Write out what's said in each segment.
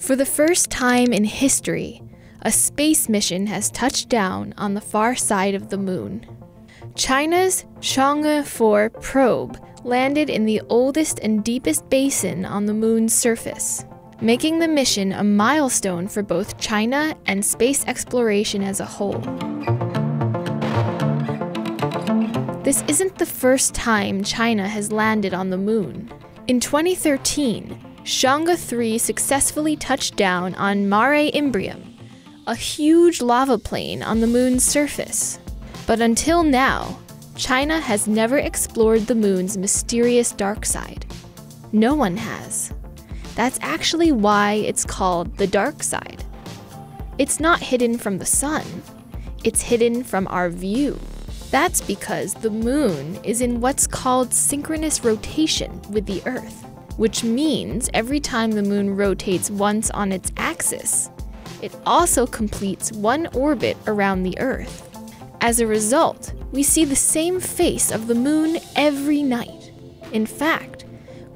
For the first time in history, a space mission has touched down on the far side of the moon. China's Chang'e 4 probe landed in the oldest and deepest basin on the moon's surface, making the mission a milestone for both China and space exploration as a whole. This isn't the first time China has landed on the moon. In 2013, Chang'e 3 successfully touched down on Mare Imbrium, a huge lava plain on the moon's surface. But until now, China has never explored the moon's mysterious dark side. No one has. That's actually why it's called the dark side. It's not hidden from the sun, it's hidden from our view. That's because the moon is in what's called synchronous rotation with the Earth, which means every time the moon rotates once on its axis, it also completes one orbit around the Earth. As a result, we see the same face of the moon every night. In fact,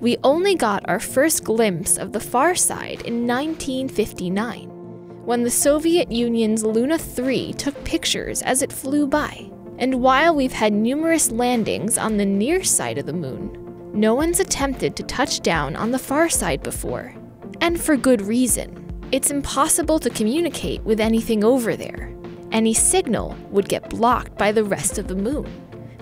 we only got our first glimpse of the far side in 1959, when the Soviet Union's Luna 3 took pictures as it flew by. And while we've had numerous landings on the near side of the moon, no one's attempted to touch down on the far side before. And for good reason. It's impossible to communicate with anything over there any signal would get blocked by the rest of the moon.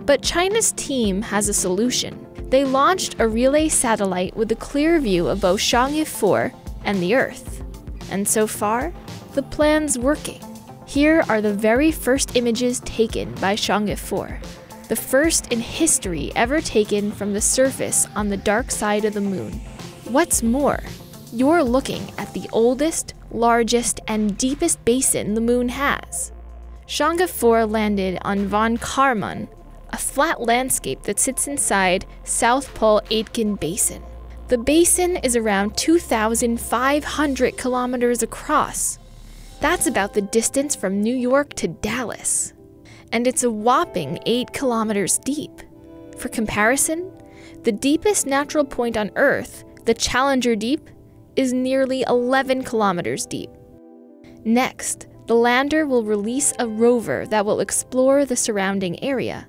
But China's team has a solution. They launched a relay satellite with a clear view of both Chang'e 4 and the Earth. And so far, the plan's working. Here are the very first images taken by Chang'e 4, the first in history ever taken from the surface on the dark side of the moon. What's more, you're looking at the oldest, largest, and deepest basin the moon has. Chang'e 4 landed on Von Karman, a flat landscape that sits inside South Pole Aitken Basin. The basin is around 2,500 kilometers across. That's about the distance from New York to Dallas. And it's a whopping 8 kilometers deep. For comparison, the deepest natural point on Earth, the Challenger Deep, is nearly 11 kilometers deep. Next, the lander will release a rover that will explore the surrounding area.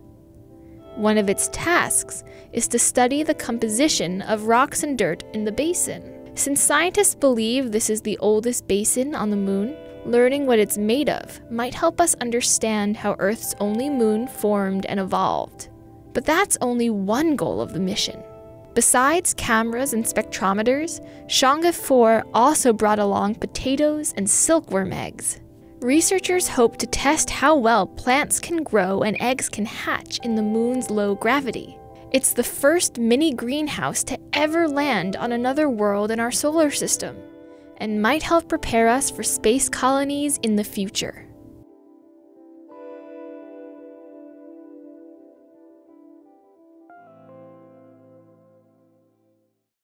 One of its tasks is to study the composition of rocks and dirt in the basin. Since scientists believe this is the oldest basin on the moon, learning what it's made of might help us understand how Earth's only moon formed and evolved. But that's only one goal of the mission. Besides cameras and spectrometers, Chang'e 4 also brought along potatoes and silkworm eggs. Researchers hope to test how well plants can grow and eggs can hatch in the moon's low gravity. It's the first mini greenhouse to ever land on another world in our solar system, and might help prepare us for space colonies in the future.